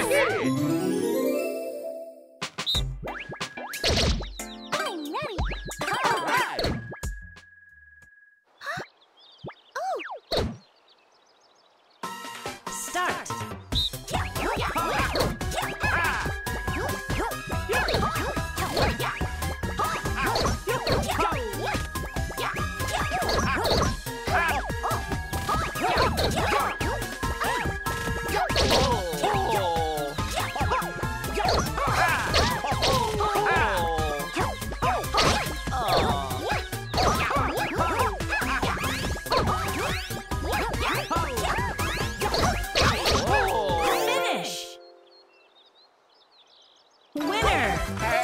Yeah. Hey.